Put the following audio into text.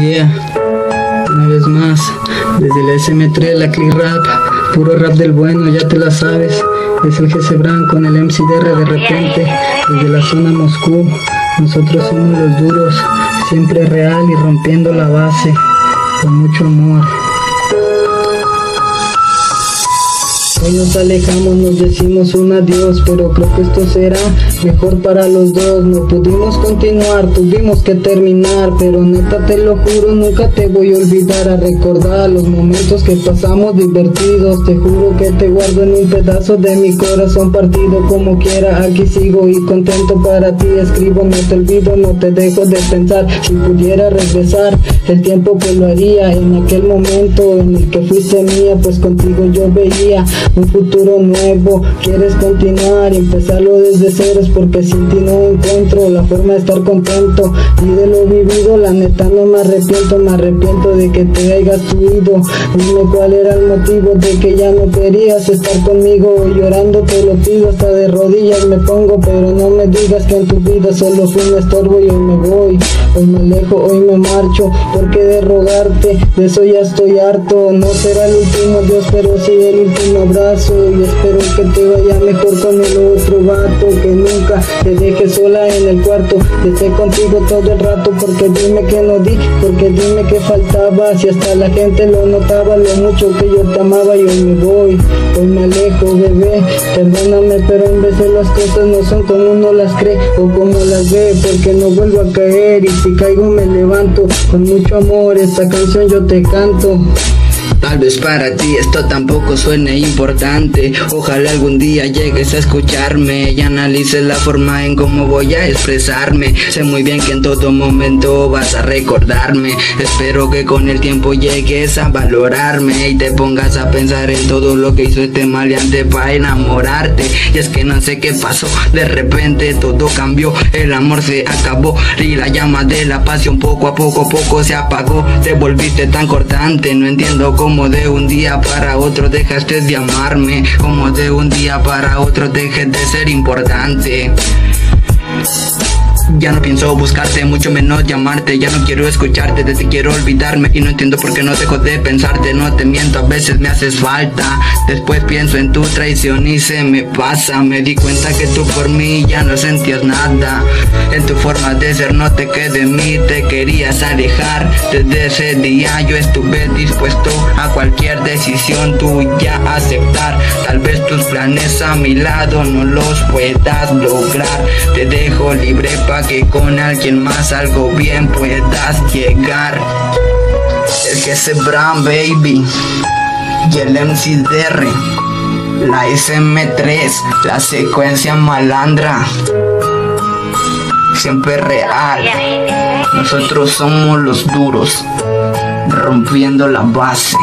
Yeah, una vez más, desde el SM3, la Click Rap, puro rap del bueno, ya te la sabes. Es el GC Brand con el MCDR de repente, desde la zona Moscú. Nosotros somos los duros, siempre real y rompiendo la base, con mucho amor. Alejamos, nos decimos un adiós, pero creo que esto será mejor para los dos. No pudimos continuar, tuvimos que terminar, pero neta te lo juro, nunca te voy a olvidar a recordar los momentos que pasamos divertidos. Te juro que te guardo en un pedazo de mi corazón partido como quiera. Aquí sigo y contento para ti escribo, no te olvido, no te dejo de pensar. Si pudiera regresar el tiempo que lo haría en aquel momento en el que fuiste mía, pues contigo yo veía un nuevo. Quieres continuar y empezarlo desde ceros porque sin ti no encuentro la forma de estar contento. Y de lo vivido, la neta no me arrepiento, me arrepiento de que te hayas tuido. Dime cuál era el motivo de que ya no querías estar conmigo. Llorando te lo pido, hasta de rodillas me pongo, pero no me digas que en tu vida solo fui un estorbo y hoy me voy. Hoy me alejo, hoy me marcho, porque de rogarte, de eso ya estoy harto. No será el último Dios, pero sí el último abrazo y espero que te vaya mejor con el otro vato que nunca te deje sola en el cuarto. Que esté contigo todo el rato porque dime que no di porque dime que faltaba. Si hasta la gente lo notaba lo mucho que yo te amaba y hoy me voy. Hoy me alejo bebé perdóname pero en de las cosas no son como uno las cree o como las ve porque no vuelvo a caer. Y si caigo me levanto. Con mucho amor esta canción yo te canto Tal vez para ti esto tampoco suene importante. Ojalá algún día llegues a escucharme Y analices la forma en cómo voy a expresarme. Sé muy bien que en todo momento vas a recordarme. Espero que con el tiempo llegues a valorarme Y te pongas a pensar en todo lo que hizo este maleante para enamorarte. Y es que no sé qué pasó, de repente todo cambió El amor se acabó y la llama de la pasión poco a poco poco se apagó. Te volviste tan cortante, no entiendo cómo como de un día para otro dejaste de amarme. Como de un día para otro dejé de ser importante ya no pienso buscarte, mucho menos llamarte. Ya no quiero escucharte, desde quiero olvidarme. Y no entiendo por qué no dejo de pensarte. No te miento, a veces me haces falta. Después pienso en tu traición y se me pasa. Me di cuenta que tú por mí ya no sentías nada. En tu forma de ser no te quedé en mí Te querías alejar. Desde ese día yo estuve dispuesto A cualquier decisión tuya aceptar. Tal vez tus planes a mi lado no los puedas lograr. Te dejo libre para que con alguien más algo bien puedas llegar. El que se Bram Baby y el MCDR, la SM3, la secuencia malandra, siempre real. Nosotros somos los duros, rompiendo la base.